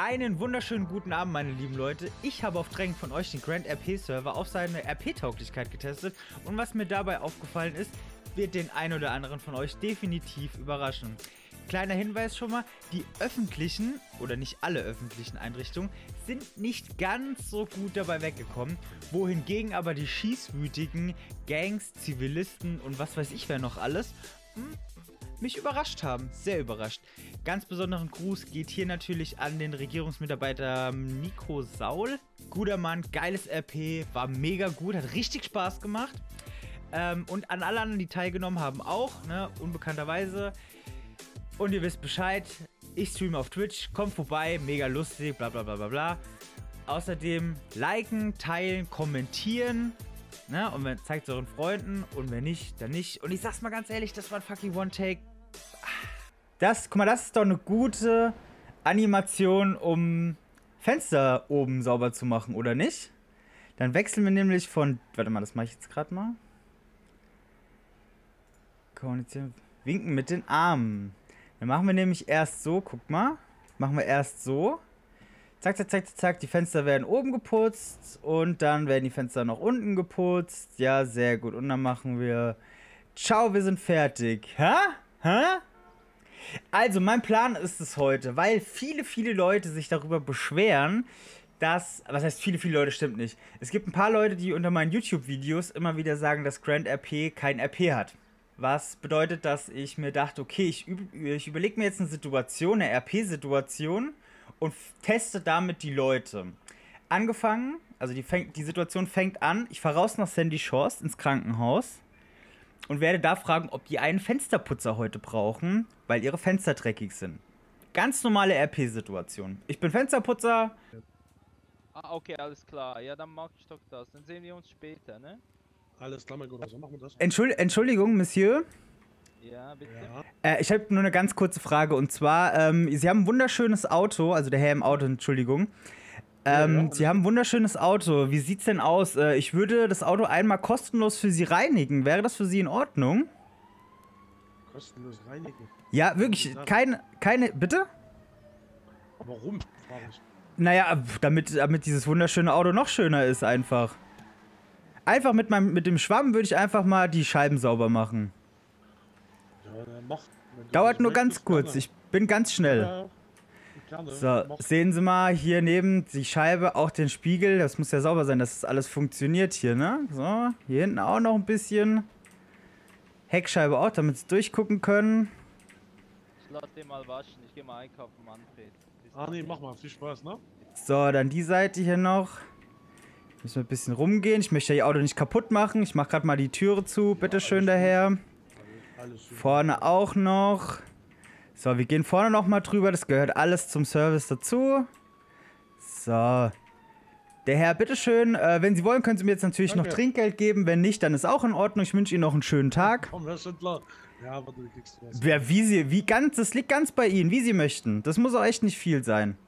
Einen wunderschönen guten Abend, meine lieben Leute. Ich habe auf Drängen von euch den Grand RP Server auf seine RP-Tauglichkeit getestet und was mir dabei aufgefallen ist, wird den einen oder anderen von euch definitiv überraschen. Kleiner Hinweis schon mal, die öffentlichen oder nicht alle öffentlichen Einrichtungen sind nicht ganz so gut dabei weggekommen, wohingegen aber die schießwütigen Gangs, Zivilisten und was weiß ich wer noch alles hm, mich überrascht haben. Sehr überrascht. Ganz besonderen Gruß geht hier natürlich an den Regierungsmitarbeiter Nico Saul. Guter Mann, geiles RP, war mega gut, hat richtig Spaß gemacht. Ähm, und an alle anderen, die teilgenommen haben, auch, ne, unbekannterweise. Und ihr wisst Bescheid, ich streame auf Twitch, kommt vorbei, mega lustig, bla bla bla bla bla. Außerdem liken, teilen, kommentieren. Ne? Und wenn, zeigt es euren Freunden und wenn nicht, dann nicht. Und ich sag's mal ganz ehrlich, das war ein fucking One-Take. Das, guck mal, das ist doch eine gute Animation, um Fenster oben sauber zu machen, oder nicht? Dann wechseln wir nämlich von. Warte mal, das mache ich jetzt gerade mal. Kommunizieren. Winken mit den Armen. Dann machen wir nämlich erst so, guck mal. Machen wir erst so. Zack, zack, zack, zack. Die Fenster werden oben geputzt und dann werden die Fenster noch unten geputzt. Ja, sehr gut. Und dann machen wir. Ciao, wir sind fertig. Hä? Hä? Also, mein Plan ist es heute, weil viele, viele Leute sich darüber beschweren, dass. Was heißt viele, viele Leute? Stimmt nicht. Es gibt ein paar Leute, die unter meinen YouTube-Videos immer wieder sagen, dass Grand RP kein RP hat. Was bedeutet, dass ich mir dachte, okay, ich, ich überlege mir jetzt eine Situation, eine RP-Situation und teste damit die Leute. Angefangen, also die, fängt, die Situation fängt an, ich fahre raus nach Sandy Shores ins Krankenhaus und werde da fragen, ob die einen Fensterputzer heute brauchen, weil ihre Fenster dreckig sind. Ganz normale RP-Situation. Ich bin Fensterputzer. Ah, okay, alles klar. Ja, dann mach ich doch das. Dann sehen wir uns später, ne? Alles klar, mein Guter, so machen wir das. Entschuld Entschuldigung, Monsieur. Ja, bitte. Äh, ich habe nur eine ganz kurze Frage und zwar, ähm, Sie haben ein wunderschönes Auto, also der Herr im Auto, Entschuldigung. Ähm, Ja, ja. Sie haben ein wunderschönes Auto. Wie sieht's denn aus? Äh, ich würde das Auto einmal kostenlos für Sie reinigen. Wäre das für Sie in Ordnung? Kostenlos reinigen. Ja, wirklich, keine, keine, bitte? Warum? Frage ich. Naja, damit, damit dieses wunderschöne Auto noch schöner ist einfach. Einfach mit, meinem, mit dem Schwamm würde ich einfach mal die Scheiben sauber machen. Ja, dann mach. Wenn du Dauert nur ganz kurz, ich bin ganz schnell. Ja, gerne. So, Mach. sehen Sie mal hier neben die Scheibe, auch den Spiegel. Das muss ja sauber sein, dass das alles funktioniert hier, ne? So, hier hinten auch noch ein bisschen. Heckscheibe auch, damit Sie durchgucken können. Ich lass den mal waschen. Ich geh mal einkaufen, Manfred. Ah, nee, mach mal. Viel Spaß, ne? So, dann die Seite hier noch. Müssen wir ein bisschen rumgehen. Ich möchte ja Ihr Auto nicht kaputt machen. Ich mache gerade mal die Türe zu. Bitte schön daher. Vorne auch noch. So, wir gehen vorne noch mal drüber. Das gehört alles zum Service dazu. So. Der Herr, bitteschön, äh, wenn Sie wollen, können Sie mir jetzt natürlich noch Danke. Trinkgeld geben. Wenn nicht, dann ist auch in Ordnung. Ich wünsche Ihnen noch einen schönen Tag. Komm, Herr Schindler. Ja, warte, du kriegst was. Wer, wie Sie, wie ganz, das liegt ganz bei Ihnen, wie Sie möchten. Das muss auch echt nicht viel sein.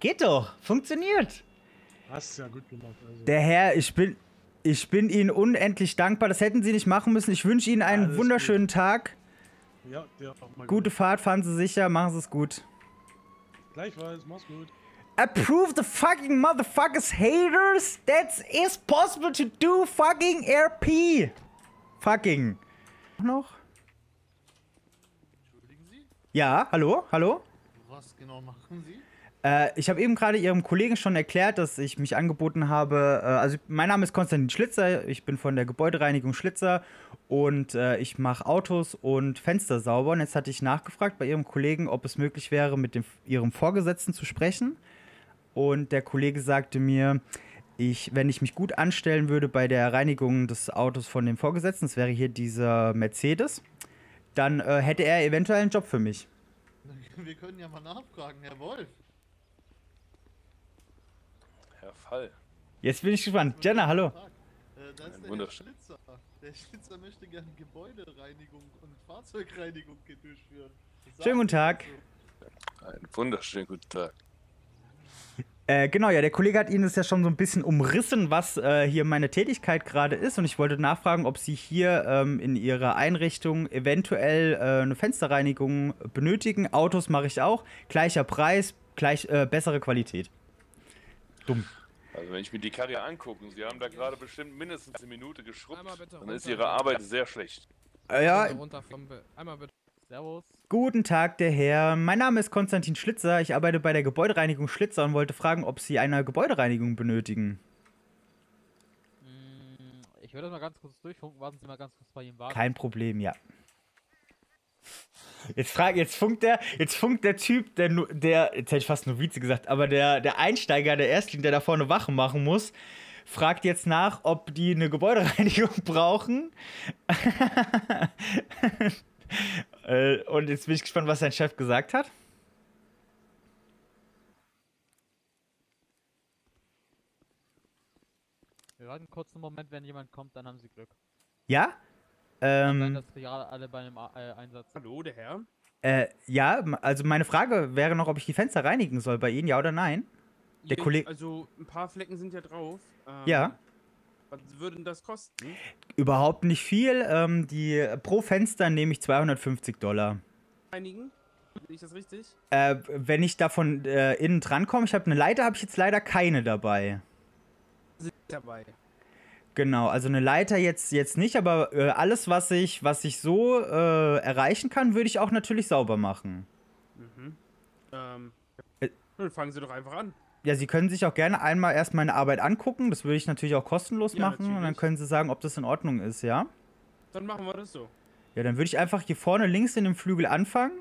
Geht doch, funktioniert. Hast ja gut gemacht. Also. Der Herr, ich bin, ich bin Ihnen unendlich dankbar. Das hätten Sie nicht machen müssen. Ich wünsche Ihnen einen Alles wunderschönen Tag. ja, der auch mal Gute Fahrt, fahren Sie sicher, machen Sie es gut. Gleichfalls, mach's gut. Approve the fucking motherfuckers haters. That is possible to do fucking RP. Fucking. Noch? Entschuldigen Sie, Ja, hallo, hallo. was genau machen Sie? Äh, ich habe eben gerade Ihrem Kollegen schon erklärt, dass ich mich angeboten habe. Äh, also, mein Name ist Konstantin Schlitzer. Ich bin von der Gebäudereinigung Schlitzer und äh, ich mache Autos und Fenster sauber. Und jetzt hatte ich nachgefragt bei Ihrem Kollegen, ob es möglich wäre, mit dem, Ihrem Vorgesetzten zu sprechen. Und der Kollege sagte mir, ich, wenn ich mich gut anstellen würde bei der Reinigung des Autos von dem Vorgesetzten, das wäre hier dieser Mercedes, dann äh, hätte er eventuell einen Job für mich. Wir können ja mal nachfragen, Herr Wolf. Herr Fall. Jetzt bin ich gespannt. Jenna, hallo. Äh, da ist der Wunderschön. Schlitzer. Der Schlitzer möchte gerne Gebäudereinigung und Fahrzeugreinigung durchführen. Schönen guten Tag. Einen wunderschönen guten Tag. Äh, genau, ja, der Kollege hat Ihnen das ja schon so ein bisschen umrissen, was äh, hier meine Tätigkeit gerade ist. Und ich wollte nachfragen, ob Sie hier ähm, in Ihrer Einrichtung eventuell äh, eine Fensterreinigung benötigen. Autos mache ich auch. Gleicher Preis, gleich äh, bessere Qualität. Dumm. Also wenn ich mir die Karriere angucke, Sie haben da gerade bestimmt mindestens eine Minute geschrubbt, dann ist. Ihre Arbeit sehr schlecht. Äh, ja, Runter, runter vom Be Einmal bitte. Servus. Guten Tag, der Herr. Mein Name ist Konstantin Schlitzer. Ich arbeite bei der Gebäudereinigung Schlitzer und wollte fragen, ob Sie eine Gebäudereinigung benötigen. Mm, Ich würde das mal ganz kurz durchfunken. Warten Sie mal ganz kurz bei ihm warten. Kein Problem, ja. Jetzt frag, jetzt funkt der, jetzt funkt der Typ, der, der, jetzt hätte ich fast Novize gesagt, aber der, der Einsteiger, der Erstling, der da vorne Wache machen muss, fragt jetzt nach, ob die eine Gebäudereinigung brauchen. Äh, Und jetzt bin ich gespannt, was sein Chef gesagt hat. Wir warten kurz einen Moment, wenn jemand kommt, dann haben Sie Glück. Ja? Sein, Ähm, dass wir gerade alle bei einem äh, Einsatz. Hallo, der Herr. äh, ja, also meine Frage wäre noch, ob ich die Fenster reinigen soll bei Ihnen, ja oder nein? Der Ja, Kolleg- Also, ein paar Flecken sind ja drauf. Ähm, Ja. Was würde denn das kosten? Überhaupt nicht viel. Ähm, die pro Fenster nehme ich 250 Dollar. Einigen? Sehe ich das richtig? Äh, wenn ich davon äh, innen dran komme, ich habe eine Leiter, habe ich jetzt leider keine dabei. Sind dabei. Genau, also eine Leiter jetzt, jetzt nicht, aber äh, alles, was ich, was ich so äh, erreichen kann, würde ich auch natürlich sauber machen. Mhm. Ähm. Äh. Dann fangen Sie doch einfach an. Ja, Sie können sich auch gerne einmal erst meine Arbeit angucken. Das würde ich natürlich auch kostenlos Ja, machen. Und dann natürlich. können Sie sagen, ob das in Ordnung ist, ja? Dann machen wir das so. Ja, dann würde ich einfach hier vorne links in dem Flügel anfangen.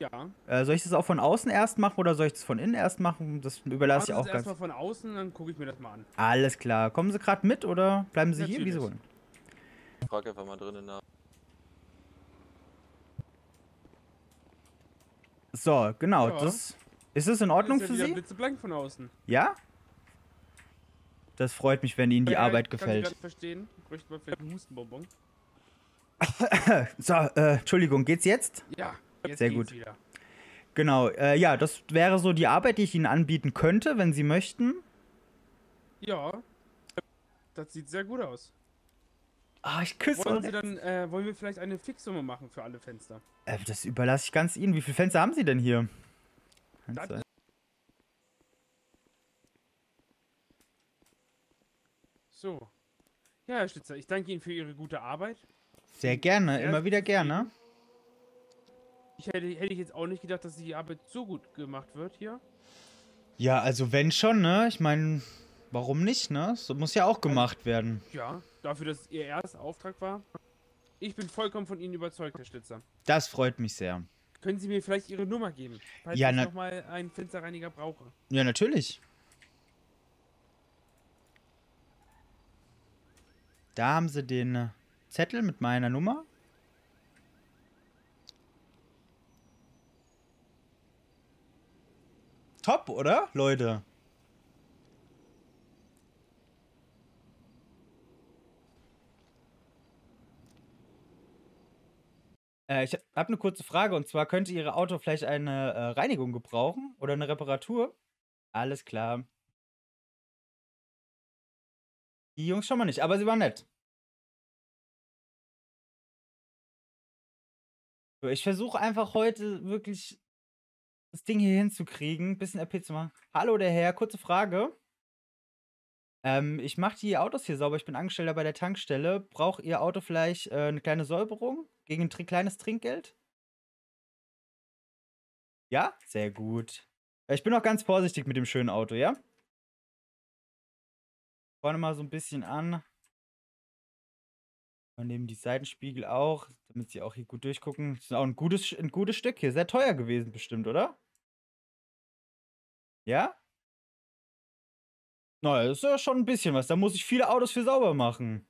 Ja. Äh, soll ich das auch von außen erst machen oder soll ich das von innen erst machen? Das überlasse ich auch Sie ganz. erstmal von außen, dann gucke ich mir das mal an. Alles klar. Kommen Sie gerade mit oder bleiben Sie hier? Wie Sie Natürlich. wollen. Ich frag einfach mal drinnen nach. So, genau. Ja. Das, ist es in Ordnung Das für ist ja Sie? wieder blitzeblank von außen. Ja? Das freut mich, wenn Ihnen die Ja, Arbeit Kann ich gefällt. grad verstehen. Ich bräuchte mal vielleicht einen Hustenbonbon. So, äh, Entschuldigung, geht's jetzt? Ja, jetzt Sehr gut. wieder. Genau, äh, ja, das wäre so die Arbeit, die ich Ihnen anbieten könnte, wenn Sie möchten. Ja. Das sieht sehr gut aus. Ah, ich küsse. Wollen Sie dann, äh, wollen wir vielleicht eine Fixsumme machen für alle Fenster? Äh, das überlasse ich ganz Ihnen. Wie viele Fenster haben Sie denn hier? Zwei. So. Ja, Herr Schlitzer, ich danke Ihnen für Ihre gute Arbeit. Sehr gerne, Sehr immer wieder gerne. Ich hätte, hätte ich jetzt auch nicht gedacht, dass die Arbeit so gut gemacht wird hier. Ja, also wenn schon, ne? Ich meine, warum nicht, ne? So muss ja auch gemacht werden. Ja, dafür, dass es Ihr erster Auftrag war. Ich bin vollkommen von Ihnen überzeugt, Herr Schlitzer. Das freut mich sehr. Können Sie mir vielleicht Ihre Nummer geben, falls Ja, ich nochmal einen Fensterreiniger brauche? Ja, natürlich. Da haben Sie den äh, Zettel mit meiner Nummer. Top, oder, Leute? Äh, ich habe eine kurze Frage und zwar könnte Ihre Auto vielleicht eine äh, Reinigung gebrauchen oder eine Reparatur? Alles klar. Die Jungs schon mal nicht, aber sie waren nett. So, ich versuche einfach heute wirklich das Ding hier hinzukriegen, bisschen RP zu machen. Hallo der Herr, kurze Frage. Ähm, ich mache die Autos hier sauber, ich bin Angestellter bei der Tankstelle. Braucht Ihr Auto vielleicht äh, eine kleine Säuberung gegen ein kleines Trinkgeld? Ja? Sehr gut. Äh, Ich bin auch ganz vorsichtig mit dem schönen Auto, ja? Vorne mal so ein bisschen an. Und nehmen die Seitenspiegel auch, damit sie auch hier gut durchgucken. Das ist auch ein gutes, ein gutes Stück hier. Sehr teuer gewesen bestimmt, oder? Ja? Na, das ist ja schon ein bisschen was. Da muss ich viele Autos für sauber machen.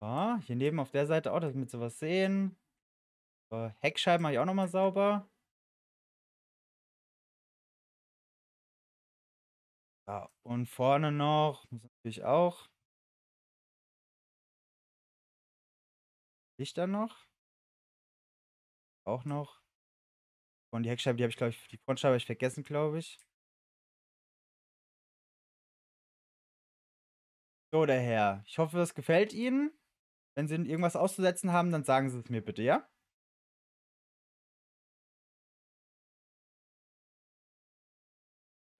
So, hier neben auf der Seite auch, damit sie was sehen. Heckscheiben mache ich auch nochmal sauber. Ja, und vorne noch, muss natürlich auch. Lichter noch. Auch noch. Und die Heckscheibe, die habe ich, glaube ich, die Frontscheibe habe ich vergessen, glaube ich. So, der Herr. Ich hoffe, es gefällt Ihnen. Wenn Sie irgendwas auszusetzen haben, dann sagen Sie es mir bitte, ja?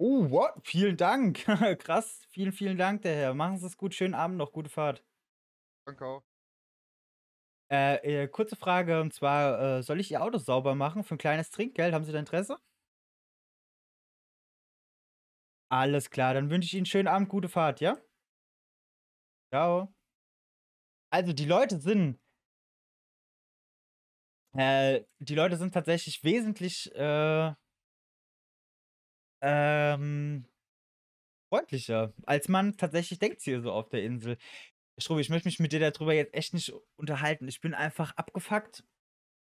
Oh, what? Vielen Dank. Krass. Vielen, vielen Dank, der Herr. Machen Sie es gut. Schönen Abend noch. Gute Fahrt. Danke auch. Äh, äh, kurze Frage, und zwar, äh, soll ich Ihr Auto sauber machen für ein kleines Trinkgeld? Haben Sie da Interesse? Alles klar, dann wünsche ich Ihnen einen schönen Abend, gute Fahrt, ja? Ciao. Also, die Leute sind äh, die Leute sind tatsächlich wesentlich, äh ähm freundlicher, als man tatsächlich denkt hier so auf der Insel. Strubi, ich möchte mich mit dir darüber jetzt echt nicht unterhalten. Ich bin einfach abgefuckt.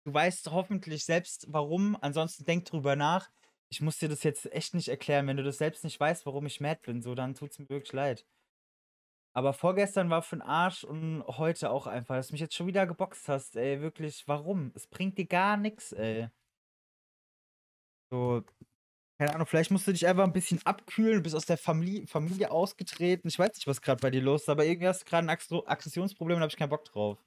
Du weißt hoffentlich selbst warum, ansonsten denk drüber nach. Ich muss dir das jetzt echt nicht erklären. Wenn du das selbst nicht weißt, warum ich mad bin, so, dann tut's mir wirklich leid. Aber vorgestern war für 'n Arsch und heute auch einfach, dass du mich jetzt schon wieder geboxt hast, ey, wirklich, warum? Es bringt dir gar nix, ey. So, keine Ahnung, vielleicht musst du dich einfach ein bisschen abkühlen, du bist aus der Famili Familie ausgetreten. Ich weiß nicht, was gerade bei dir los ist, aber irgendwie hast du gerade ein Aggressionsproblem und da habe ich keinen Bock drauf.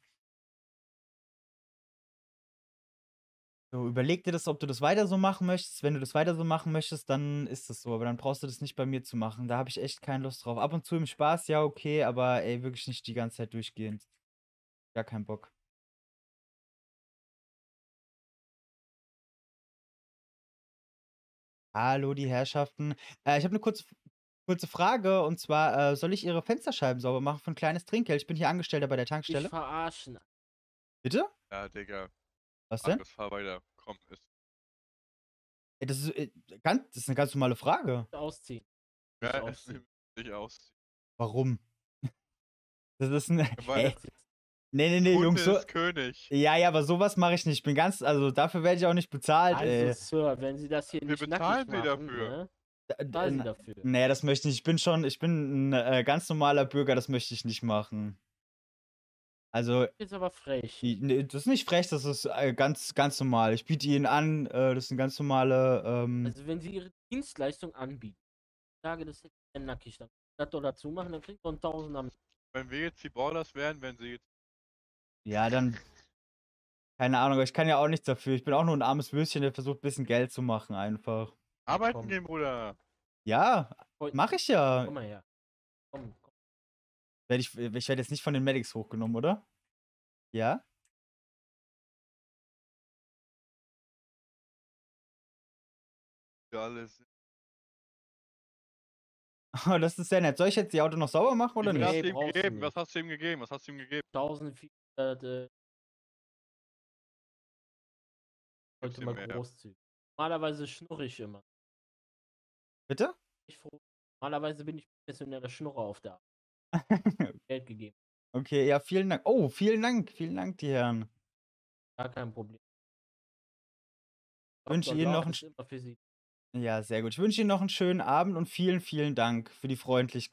So, überleg dir das, ob du das weiter so machen möchtest. Wenn du das weiter so machen möchtest, dann ist das so, aber dann brauchst du das nicht bei mir zu machen. Da habe ich echt keine Lust drauf. Ab und zu im Spaß, ja, okay, aber ey, wirklich nicht die ganze Zeit durchgehend. Gar keinen Bock. Hallo, die Herrschaften. Äh, ich habe 'ne kurze kurze Frage und zwar, äh, soll ich Ihre Fensterscheiben sauber machen für 'n kleines Trinkgeld? Ich bin hier Angestellter bei der Tankstelle. verarschen. Bitte? Ja, Digga. Was denn? Markus, fahr weiter. Komm, ist. Ey, das ist, äh, ganz das ist 'ne ganz normale Frage. Ausziehen. Ja, Nicht ausziehen. nimmt sich aus. Warum? Das ist 'n Weil ey. Ne, ne, ne, Kunde Jungs, so König. Ja, ja, aber so was mache ich nicht. Ich bin ganz also, dafür werde ich auch nicht bezahlt, Also, ey. Sir, wenn Sie das hier Wir nicht bezahlen Sie machen, dafür. ne? D Zahlen Sie dafür. ne, das möchte ich nicht. Ich bin schon ich bin 'n, äh, ganz normaler Bürger, das möchte ich nicht machen. Also Ist aber frech. i ne, das ist nicht frech, das ist, äh, ganz ganz normal. Ich biete Ihnen an, äh, das sind ganz normale, ähm Also, wenn Sie Ihre Dienstleistung anbieten, ich sage, das ist nackig, dann das doch dazu machen, dann kriegt man 1.000 am Wenn wir jetzt die Ballers wären, wären sie jetzt. Ja, dann keine Ahnung, aber ich kann ja auch nichts dafür. Ich bin auch nur 'n armes Würstchen, der versucht, bisschen Geld zu machen einfach. Arbeiten Komm. gehen, Bruder. Ja, Heu mache ich ja. Komm mal her. Komm, komm. Werde ich ich werde jetzt nicht von den Medics hochgenommen, oder? Ja? Für alles. Oh, das ist sehr nett. Soll ich jetzt die Auto noch sauber machen oder nicht? hast Nee, du ihm gegeben? nicht. Was hast du ihm gegeben? Was hast du ihm gegeben? 1.400, äh heute mal großzügig. Normalerweise schnurre ich immer. Bitte? Ich. Normalerweise bin ich professioneller Schnurrer auf der Arbeit. Geld gegeben. Okay, ja, vielen Dank. Oh, vielen Dank, vielen Dank, die Herren. Gar kein Problem. Wünsche Dr. Ihnen noch Love 'n ist sch immer für Sie. Ja, sehr gut. Ich wünsche Ihnen noch 'n schönen Abend und vielen, vielen Dank für die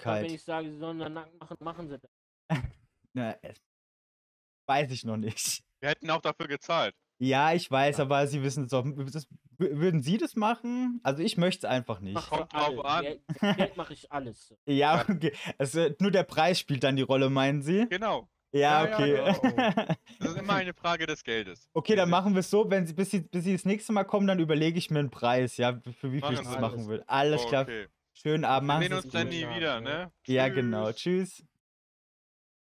Aber wenn Freundlichkeit. ich sage, Sie sollen dann nackt machen, machen Sie das. Na, äh weiß ich noch nicht. Wir hätten auch dafür gezahlt. Ja, ich weiß, Ja. aber Sie wissen es doch. Würden Sie das machen? Also, ich möchte es einfach nicht. Mach Kommt drauf an. Geld, mache ich alles. Ja, okay. Also, nur der Preis spielt dann die Rolle, meinen Sie? Genau. Ja, Ja, ja, okay. genau. Das ist immer eine Frage des Geldes. Okay, dann machen wir es so, wenn Sie bis Sie bis Sie das nächste Mal kommen, dann überlege ich mir 'n Preis, ja, für wie viel ich Machen das machen will. Alles klar. Okay. Schönen Abend, Wir machen sehen uns dann nie wieder, ne? Ja, genau. Tschüss. Tschüss.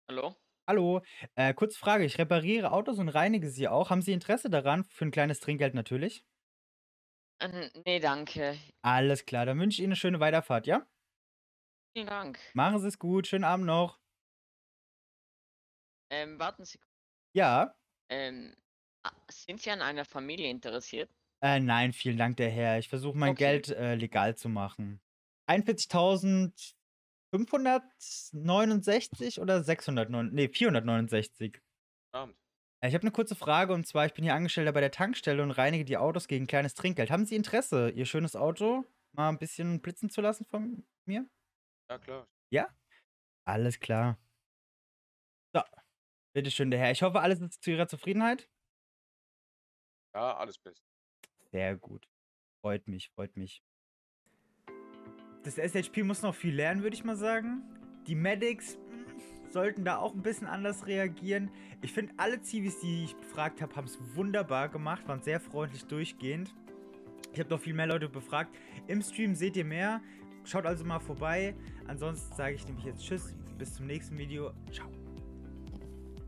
Hallo? Hallo. Äh, kurze Frage. Ich repariere Autos und reinige sie auch. Haben Sie Interesse daran? Für 'n kleines Trinkgeld natürlich. Ähm, ne, danke. Alles klar, dann wünsche ich Ihnen 'ne schöne Weiterfahrt, ja? Vielen Dank. Machen Sie es gut. Schönen Abend noch. Ähm, warten Sie. Ja? Ähm, ah, sind Sie an einer Familie interessiert? Äh, nein, vielen Dank, der Herr. Ich versuche mein Okay. Geld, äh, legal zu machen. 41.569 oder 609 ne, 469. Abend. Ich habe 'ne kurze Frage und zwar, ich bin hier Angestellter bei der Tankstelle und reinige die Autos gegen kleines Trinkgeld. Haben Sie Interesse, Ihr schönes Auto mal 'n bisschen blitzen zu lassen von mir? Ja, klar. Ja? Alles klar. So. Bitte schön, der Herr. Ich hoffe, alles ist zu Ihrer Zufriedenheit? Ja, alles best. Sehr gut. Freut mich, freut mich. Das SHP muss noch viel lernen, würde ich mal sagen. Die Medics mm, sollten da auch ein bisschen anders reagieren. Ich finde, alle Zivis, die ich befragt habe, haben es wunderbar gemacht, waren sehr freundlich durchgehend. Ich habe noch viel mehr Leute befragt. Im Stream seht ihr mehr. Schaut also mal vorbei. Ansonsten sage ich nämlich jetzt Tschüss. Bis zum nächsten Video. Ciao.